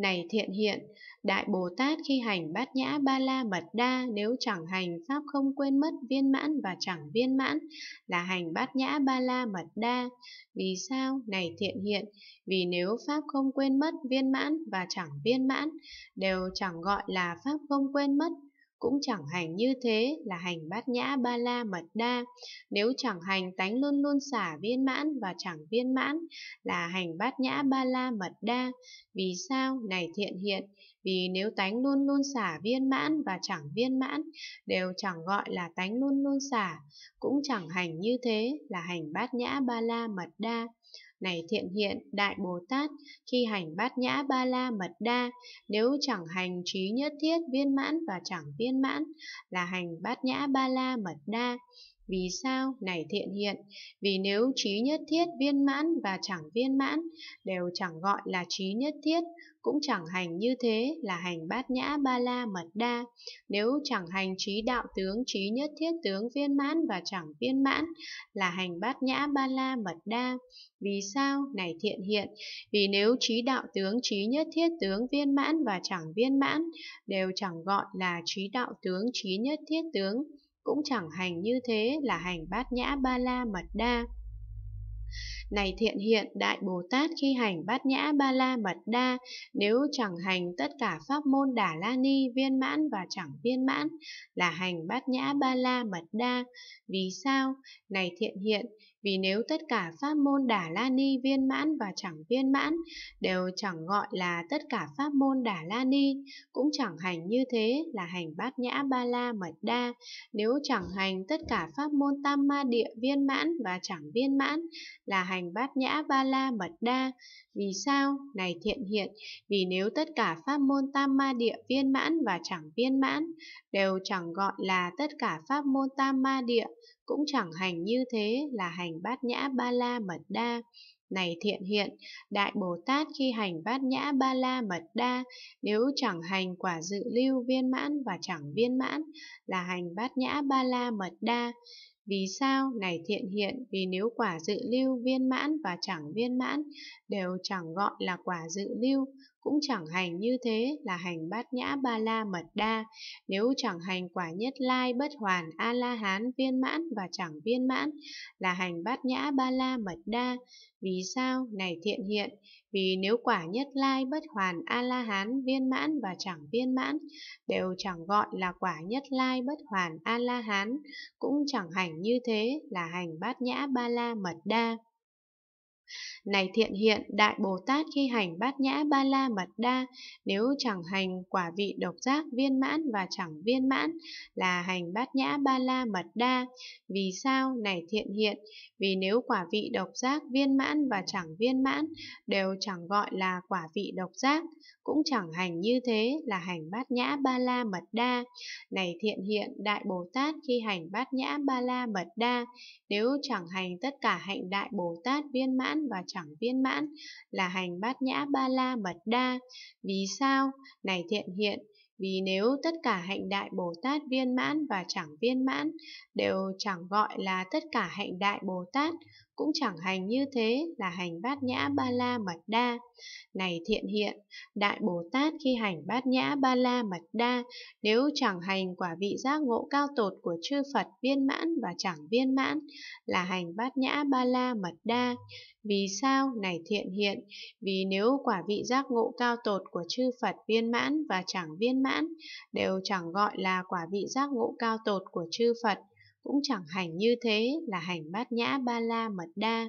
Này thiện hiện, Đại Bồ Tát khi hành bát nhã ba la mật đa nếu chẳng hành pháp không quên mất viên mãn và chẳng viên mãn là hành bát nhã ba la mật đa. Vì sao? Này thiện hiện, vì nếu pháp không quên mất viên mãn và chẳng viên mãn đều chẳng gọi là pháp không quên mất cũng chẳng hành như thế là hành bát nhã ba la mật đa. Nếu chẳng hành tánh luôn luôn xả viên mãn và chẳng viên mãn là hành bát nhã ba la mật đa. Vì sao? Này thiện hiện, vì nếu tánh luôn luôn xả viên mãn và chẳng viên mãn đều chẳng gọi là tánh luôn luôn xả, cũng chẳng hành như thế là hành bát nhã ba la mật đa. Này thiện hiện, Đại Bồ Tát, khi hành bát nhã ba la mật đa, nếu chẳng hành trí nhất thiết viên mãn và chẳng viên mãn, là hành bát nhã ba la mật đa. Vì sao? Này thiện hiện, vì nếu trí nhất thiết viên mãn và chẳng viên mãn đều chẳng gọi là trí nhất thiết, cũng chẳng hành như thế là hành bát nhã ba la mật đa. Nếu chẳng hành trí đạo tướng trí nhất thiết tướng viên mãn và chẳng viên mãn là hành bát nhã ba la mật đa. Vì sao? Này thiện hiện, vì nếu trí đạo tướng trí nhất thiết tướng viên mãn và chẳng viên mãn đều chẳng gọi là trí đạo tướng trí nhất thiết tướng cũng chẳng hành như thế là hành bát nhã ba la mật đa. Này thiện hiện Đại Bồ Tát khi hành bát nhã ba la mật đa, nếu chẳng hành tất cả pháp môn đà la ni viên mãn và chẳng viên mãn là hành bát nhã ba la mật đa. Vì sao? Này thiện hiện, vì nếu tất cả pháp môn Đà La Ni viên mãn và chẳng viên mãn đều chẳng gọi là tất cả pháp môn Đà La Ni, cũng chẳng hành như thế là hành bát nhã ba la mật đa. Nếu chẳng hành tất cả pháp môn Tam Ma Địa viên mãn và chẳng viên mãn là hành bát nhã ba la mật đa. Vì sao? Này thiện hiện, vì nếu tất cả pháp môn Tam Ma Địa viên mãn và chẳng viên mãn đều chẳng gọi là tất cả pháp môn Tam Ma Địa cũng chẳng hành như thế là hành bát nhã ba la mật đa. Này thiện hiện, Đại Bồ Tát khi hành bát nhã ba la mật đa, nếu chẳng hành quả dự lưu viên mãn và chẳng viên mãn là hành bát nhã ba la mật đa. Vì sao? Này thiện hiện, vì nếu quả dự lưu viên mãn và chẳng viên mãn đều chẳng gọi là quả dự lưu, cũng chẳng hành như thế là hành bát nhã ba la mật đa. Nếu chẳng hành quả nhất lai bất hoàn a la hán viên mãn và chẳng viên mãn là hành bát nhã ba la mật đa. Vì sao? Này thiện hiện, vì nếu quả nhất lai bất hoàn a la hán viên mãn và chẳng viên mãn đều chẳng gọi là quả nhất lai bất hoàn a la hán, cũng chẳng hành như thế là hành bát nhã ba la mật đa. Này thiện hiện, Đại Bồ Tát khi hành bát nhã ba la mật đa, nếu chẳng hành quả vị độc giác viên mãn và chẳng viên mãn là hành bát nhã ba la mật đa. Vì sao? Này thiện hiện, vì nếu quả vị độc giác viên mãn và chẳng viên mãn đều chẳng gọi là quả vị độc giác, cũng chẳng hành như thế là hành bát nhã ba la mật đa. Này thiện hiện, Đại Bồ Tát khi hành bát nhã ba la mật đa, nếu chẳng hành tất cả hạnh Đại Bồ Tát viên mãn và chẳng viên mãn là hành bát nhã ba la mật đa. Vì sao? Này thiện hiện, vì nếu tất cả hạnh đại Bồ Tát viên mãn và chẳng viên mãn đều chẳng gọi là tất cả hạnh đại Bồ Tát, cũng chẳng hành như thế là hành bát nhã ba la mật đa. Này thiện hiện, Đại Bồ Tát khi hành bát nhã ba la mật đa, nếu chẳng hành quả vị giác ngộ cao tột của chư Phật viên mãn và chẳng viên mãn, là hành bát nhã ba la mật đa. Vì sao? Này thiện hiện, vì nếu quả vị giác ngộ cao tột của chư Phật viên mãn và chẳng viên mãn mãn, đều chẳng gọi là quả vị giác ngộ cao tột của chư Phật, cũng chẳng hành như thế là hành bát nhã ba la mật đa.